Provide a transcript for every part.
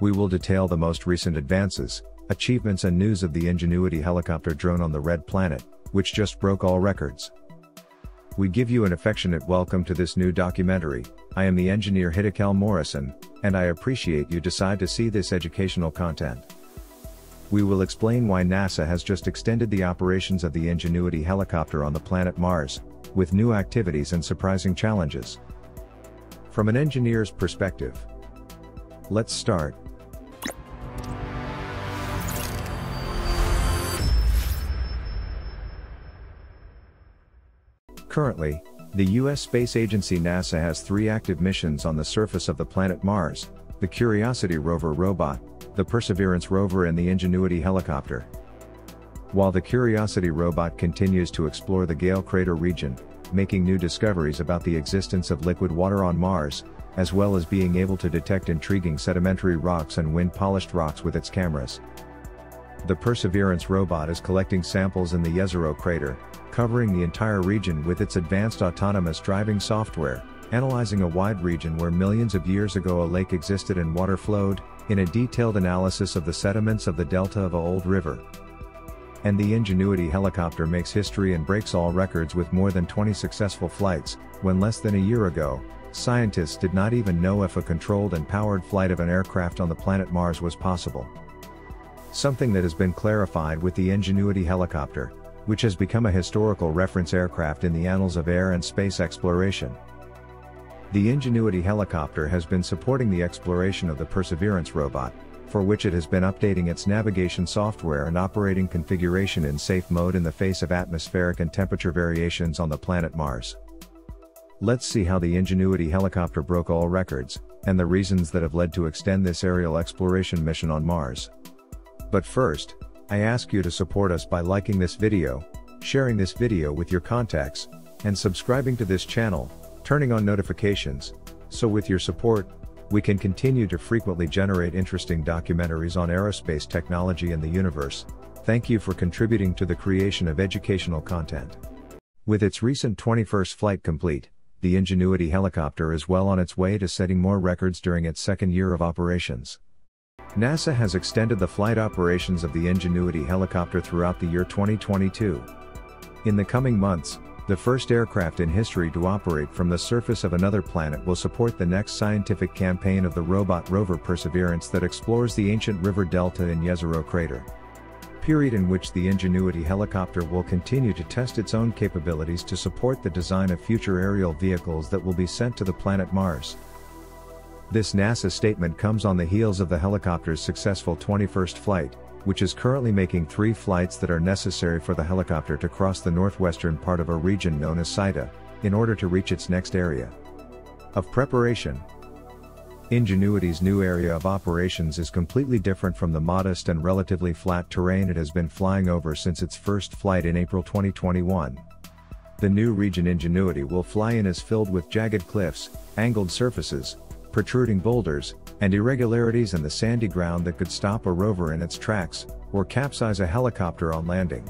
We will detail the most recent advances, achievements and news of the Ingenuity helicopter drone on the Red Planet, which just broke all records. We give you an affectionate welcome to this new documentary. I am the engineer Hiddekel Morrison, and I appreciate you decide to see this educational content. We will explain why NASA has just extended the operations of the Ingenuity helicopter on the planet Mars, with new activities and surprising challenges. From an engineer's perspective. Let's start. Currently, the U.S. space agency NASA has three active missions on the surface of the planet Mars, the Curiosity rover robot, the Perseverance rover and the Ingenuity helicopter. While the Curiosity robot continues to explore the Gale crater region, making new discoveries about the existence of liquid water on Mars, as well as being able to detect intriguing sedimentary rocks and wind-polished rocks with its cameras. The Perseverance robot is collecting samples in the Jezero crater, covering the entire region with its advanced autonomous driving software, analyzing a wide region where millions of years ago a lake existed and water flowed, in a detailed analysis of the sediments of the delta of a old river. And the Ingenuity helicopter makes history and breaks all records with more than 20 successful flights, when less than a year ago, scientists did not even know if a controlled and powered flight of an aircraft on the planet Mars was possible. Something that has been clarified with the Ingenuity helicopter, which has become a historical reference aircraft in the annals of air and space exploration. The Ingenuity helicopter has been supporting the exploration of the Perseverance robot, for which it has been updating its navigation software and operating configuration in safe mode in the face of atmospheric and temperature variations on the planet Mars. Let's see how the Ingenuity helicopter broke all records, and the reasons that have led to extend this aerial exploration mission on Mars. But first, I ask you to support us by liking this video, sharing this video with your contacts, and subscribing to this channel, turning on notifications, so with your support, we can continue to frequently generate interesting documentaries on aerospace technology and the universe. Thank you for contributing to the creation of educational content. With its recent 21st flight complete, the Ingenuity helicopter is well on its way to setting more records during its second year of operations. NASA has extended the flight operations of the Ingenuity helicopter throughout the year 2022. In the coming months, the first aircraft in history to operate from the surface of another planet will support the next scientific campaign of the robot rover Perseverance that explores the ancient river delta in Jezero crater. Period in which the Ingenuity helicopter will continue to test its own capabilities to support the design of future aerial vehicles that will be sent to the planet Mars. This NASA statement comes on the heels of the helicopter's successful 21st flight, which is currently making three flights that are necessary for the helicopter to cross the northwestern part of a region known as Séítah, in order to reach its next area of preparation. Ingenuity's new area of operations is completely different from the modest and relatively flat terrain it has been flying over since its first flight in April 2021. The new region Ingenuity will fly in is filled with jagged cliffs, angled surfaces, protruding boulders, and irregularities in the sandy ground that could stop a rover in its tracks, or capsize a helicopter on landing.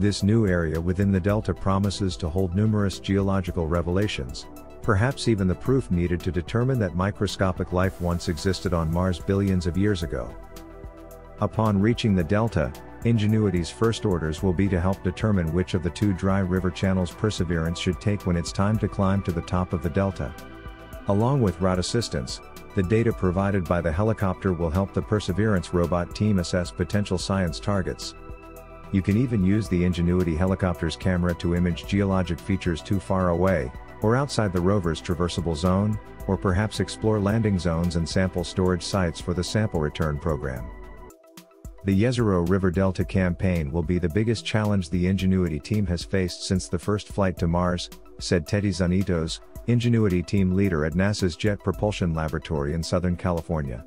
This new area within the delta promises to hold numerous geological revelations, perhaps even the proof needed to determine that microscopic life once existed on Mars billions of years ago. Upon reaching the delta, Ingenuity's first orders will be to help determine which of the two dry river channels Perseverance should take when it's time to climb to the top of the delta. Along with route assistance, the data provided by the helicopter will help the Perseverance robot team assess potential science targets. You can even use the Ingenuity helicopter's camera to image geologic features too far away, or outside the rover's traversable zone, or perhaps explore landing zones and sample storage sites for the sample return program. The Jezero River Delta campaign will be the biggest challenge the Ingenuity team has faced since the first flight to Mars, said Teddy Tzanetos, Ingenuity team leader at NASA's Jet Propulsion Laboratory in Southern California.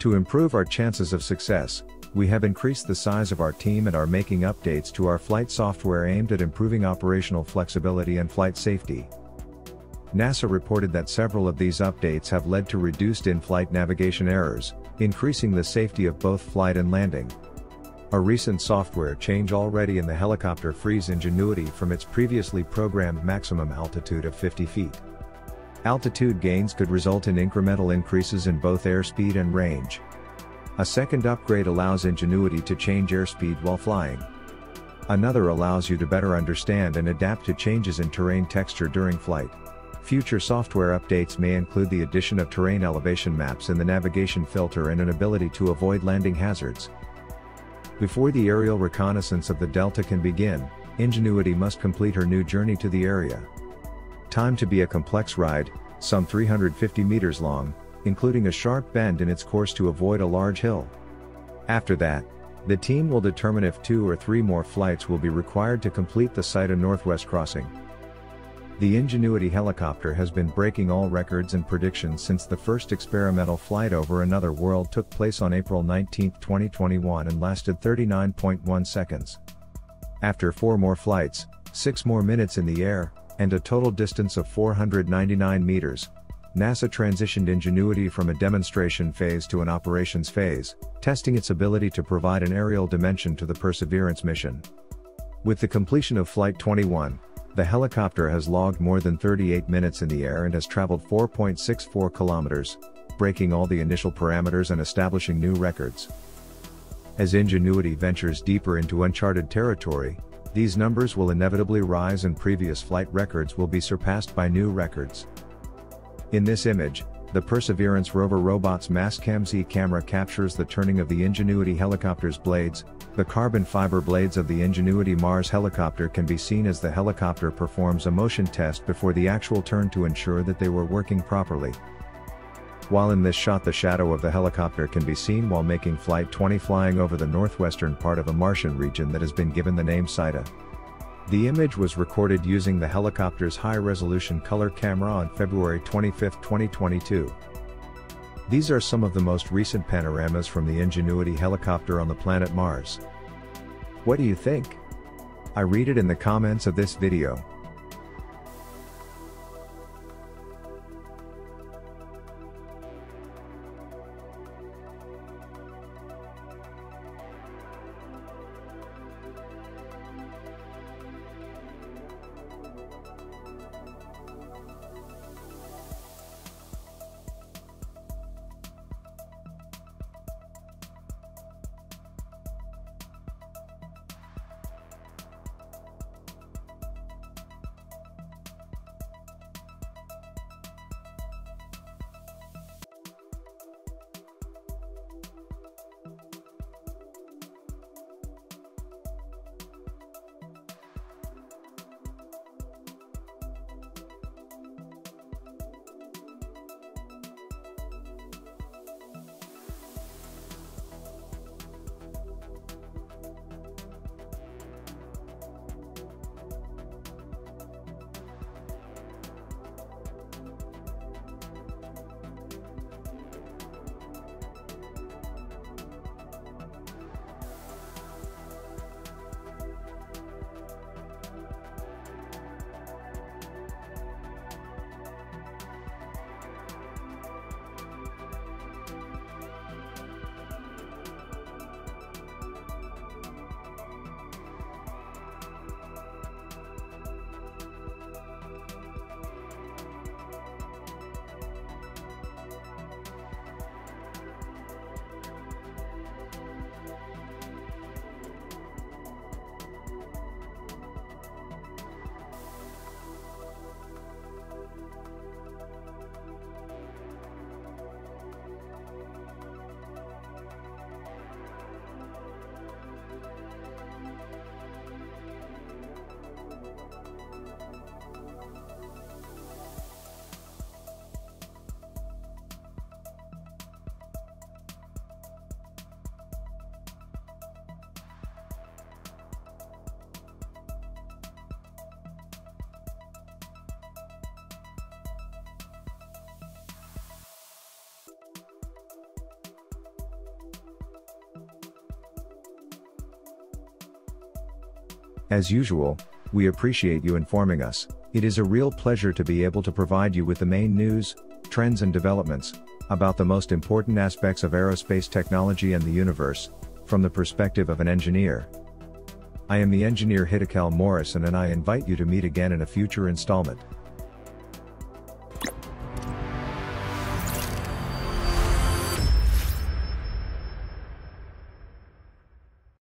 To improve our chances of success, we have increased the size of our team and are making updates to our flight software aimed at improving operational flexibility and flight safety. NASA reported that several of these updates have led to reduced in-flight navigation errors, increasing the safety of both flight and landing. A recent software change already in the helicopter frees Ingenuity from its previously programmed maximum altitude of 50 feet. Altitude gains could result in incremental increases in both airspeed and range. A second upgrade allows Ingenuity to change airspeed while flying. Another allows you to better understand and adapt to changes in terrain texture during flight. Future software updates may include the addition of terrain elevation maps in the navigation filter and an ability to avoid landing hazards. Before the aerial reconnaissance of the Delta can begin, Ingenuity must complete her new journey to the area. Time to be a complex ride, some 350 meters long, including a sharp bend in its course to avoid a large hill. After that, the team will determine if two or three more flights will be required to complete the Séítah Northwest crossing. The Ingenuity helicopter has been breaking all records and predictions since the first experimental flight over another world took place on April 19, 2021 and lasted 39.1 seconds. After four more flights, six more minutes in the air, and a total distance of 499 meters, NASA transitioned Ingenuity from a demonstration phase to an operations phase, testing its ability to provide an aerial dimension to the Perseverance mission. With the completion of Flight 21, the helicopter has logged more than 38 minutes in the air and has traveled 4.64 kilometers, breaking all the initial parameters and establishing new records. As Ingenuity ventures deeper into uncharted territory, these numbers will inevitably rise and previous flight records will be surpassed by new records. In this image, the Perseverance rover robot's Mastcam Z camera captures the turning of the Ingenuity helicopter's blades, the carbon fiber blades of the Ingenuity Mars helicopter can be seen as the helicopter performs a motion test before the actual turn to ensure that they were working properly. While in this shot the shadow of the helicopter can be seen while making Flight 20 flying over the northwestern part of a Martian region that has been given the name Séítah. The image was recorded using the helicopter's high-resolution color camera on February 25, 2022. These are some of the most recent panoramas from the Ingenuity helicopter on the planet Mars. What do you think? I read it in the comments of this video. As usual, we appreciate you informing us. It is a real pleasure to be able to provide you with the main news, trends and developments, about the most important aspects of aerospace technology and the universe, from the perspective of an engineer. I am the engineer Hiddekel Morrison and I invite you to meet again in a future installment.